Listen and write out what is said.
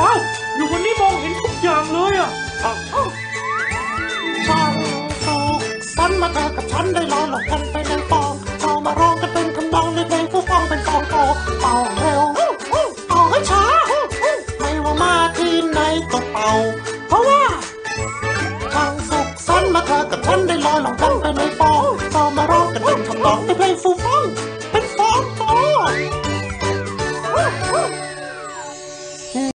ว้าว อยู่บนนี้มองเห็นทุกอย่างเลยอะชาวโซฉันมาเจอกับฉันได้ลองหลอกกันไปในฟองเอามาร้องกันเป็นคำนองในเพลงผู้ฟังเป็นฟองโตเป่าเร็วเป่าให้ช้า ไม่ว่ามาที่ไหนก็เป่า เพราะว่าทางสุขสันมาเธอกับฉันได้ลอยหลงกันไปในฟองเอามาร้องกันเป็นคำนองในเพลงผู้ฟัง